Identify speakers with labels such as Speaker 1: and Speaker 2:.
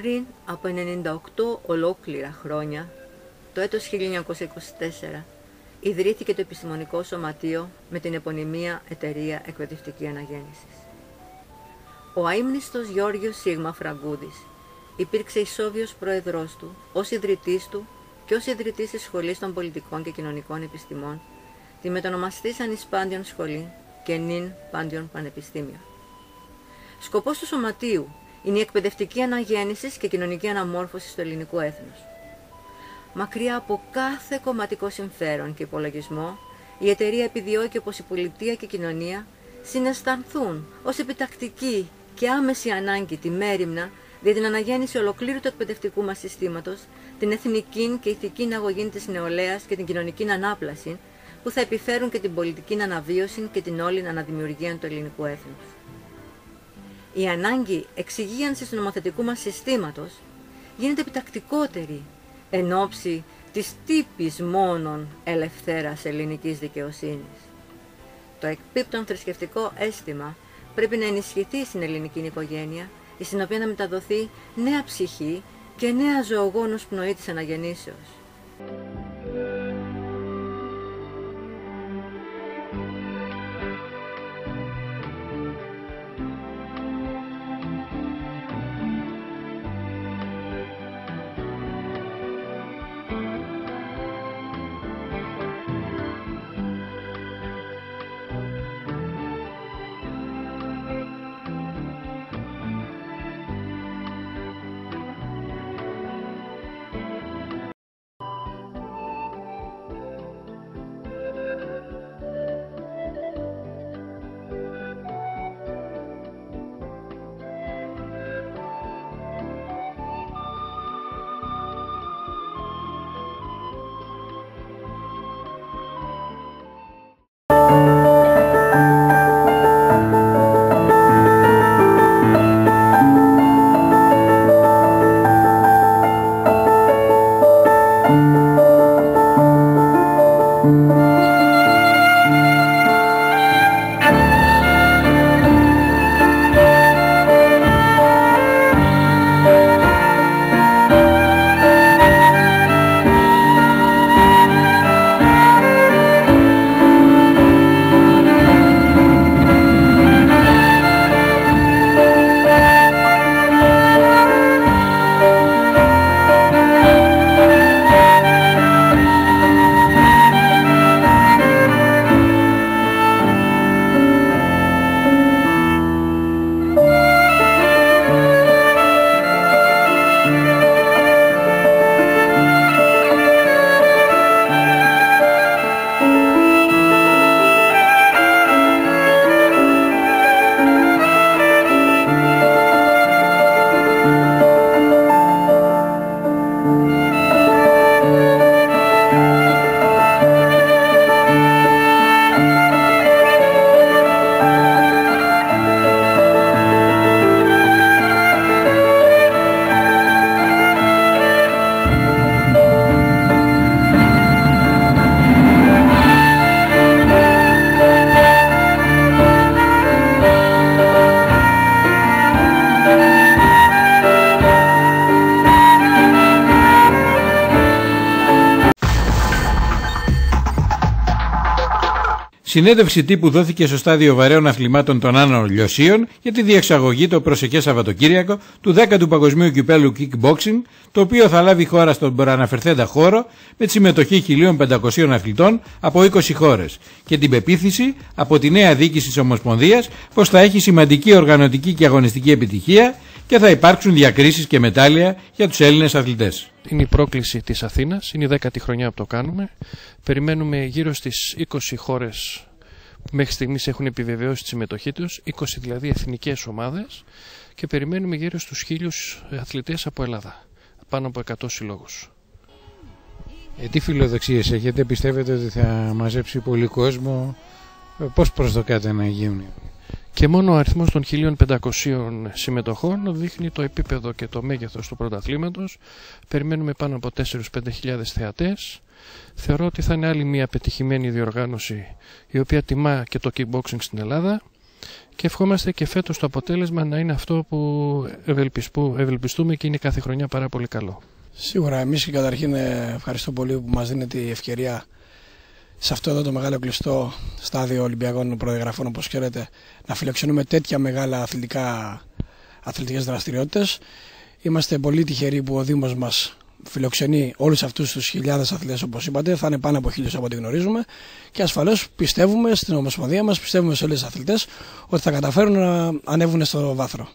Speaker 1: Πριν από 98 ολόκληρα χρόνια, το έτος 1924, ιδρύθηκε το Επιστημονικό Σωματείο με την επωνυμία Εταιρεία Εκπαιδευτική Αναγέννησης. Ο αείμνηστος Γιώργος Σίγμα Φραγκούδης υπήρξε ισόβιος πρόεδρός του, ως ιδρυτής του και ως ιδρυτής της Σχολής των Πολιτικών και Κοινωνικών Επιστημών, τη μετονομαστής Ανισπάντιον Σχολή και νυν Πάντιον Πανεπιστήμιο. Σκοπός του Σωματείου είναι η εκπαιδευτική αναγέννησης και κοινωνική αναμόρφωσης του ελληνικού έθνους. Μακριά από κάθε κομματικό συμφέρον και υπολογισμό, η εταιρεία επιδιώκει όπως η πολιτεία και η κοινωνία συναισθανθούν ως επιτακτική και άμεση ανάγκη τη μέρημνα για την αναγέννηση ολοκλήρου του εκπαιδευτικού μας συστήματος, την εθνική και ηθική αγωγή της νεολαίας και την κοινωνική ανάπλαση, που θα επιφέρουν και την πολιτική αναβίωση και την όλη αναδημιουργία του ελληνικού έθνους. Η ανάγκη εξυγίανσης του νομοθετικού μας συστήματος γίνεται επιτακτικότερη εν ώψη της τύπης μόνον ελευθέρας ελληνικής δικαιοσύνης. Το εκπίπτον θρησκευτικό αίσθημα πρέπει να ενισχυθεί στην ελληνική οικογένεια, στην οποία να μεταδοθεί νέα ψυχή και νέα ζωογόνος πνοή της αναγεννήσεως.
Speaker 2: Συνέντευξη τύπου δόθηκε στο στάδιο βαρέων αθλημάτων των Άνω Λιωσίων για τη διεξαγωγή το προσεχέ Σαββατοκύριακο του 10ου Παγκοσμίου Κυπέλου Kickboxing, το οποίο θα λάβει χώρα στον προαναφερθέντα χώρο με τη συμμετοχή 1.500 αθλητών από 20 χώρες και την πεποίθηση από τη νέα διοίκηση της Ομοσπονδίας πως θα έχει σημαντική οργανωτική και αγωνιστική επιτυχία και θα υπάρξουν διακρίσεις και μετάλλια για τους Έλληνες αθλητές.
Speaker 3: Είναι η πρόκληση της Αθήνας, είναι η δέκατη χρονιά που το κάνουμε. Περιμένουμε γύρω στις 20 χώρες που μέχρι στιγμής έχουν επιβεβαιώσει τη συμμετοχή τους, 20 δηλαδή εθνικές ομάδες και περιμένουμε γύρω στους χίλιους αθλητές από Ελλάδα, πάνω από 100 συλλόγους.
Speaker 2: Ε, τι φιλοδοξίες έχετε, πιστεύετε ότι θα μαζέψει πολύ κόσμο, ε, πώς προσδοκάτε να γίνουν;
Speaker 3: Και μόνο ο αριθμός των 1500 συμμετοχών δείχνει το επίπεδο και το μέγεθος του πρωταθλήματος. Περιμένουμε πάνω από 4-5 θεατές. Θεωρώ ότι θα είναι άλλη μια πετυχημένη διοργάνωση η οποία τιμά και το kickboxing στην Ελλάδα και ευχόμαστε και φέτος το αποτέλεσμα να είναι αυτό που ευελπιστούμε και είναι κάθε χρονιά πάρα πολύ καλό.
Speaker 4: Σίγουρα εμείς και καταρχήν ε, ευχαριστώ πολύ που μας δίνετε η ευκαιρία σε αυτό εδώ το μεγάλο κλειστό στάδιο Ολυμπιακών Προεγραφών όπως ξέρετε να φιλοξενούμε τέτοια μεγάλα αθλητικά, αθλητικές δραστηριότητες. Είμαστε πολύ τυχεροί που ο Δήμος μας φιλοξενεί όλους αυτούς τους χιλιάδες αθλητές, όπως είπατε. Θα είναι πάνω από χίλιου από ό,τι γνωρίζουμε. Και ασφαλώς πιστεύουμε στην Ομοσπονδία μας, πιστεύουμε σε όλες τις αθλητές ότι θα καταφέρουν να ανέβουν στο βάθρο.